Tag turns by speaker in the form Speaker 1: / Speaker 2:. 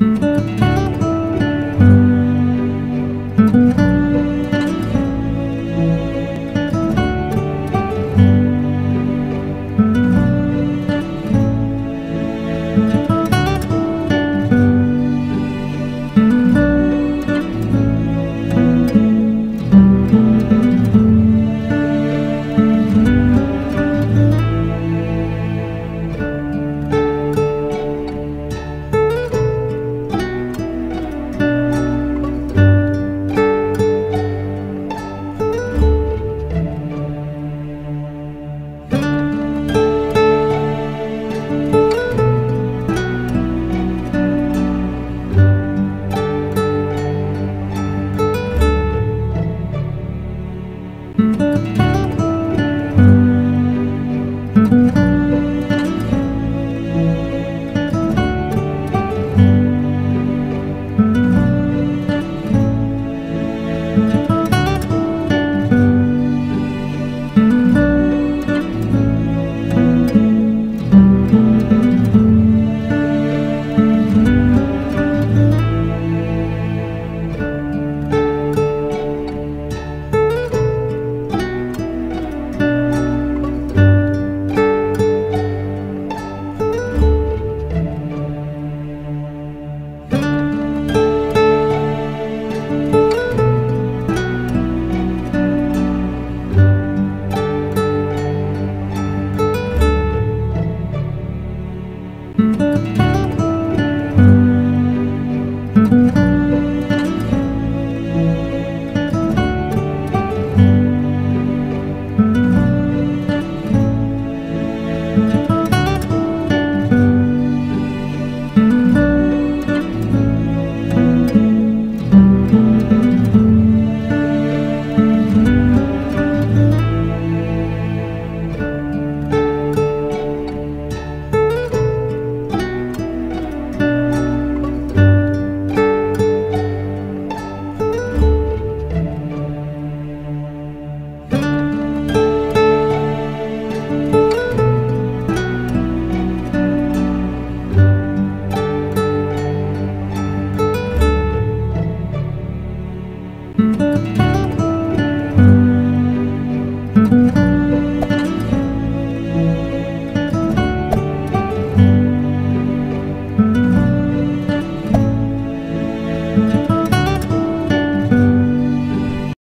Speaker 1: Bye.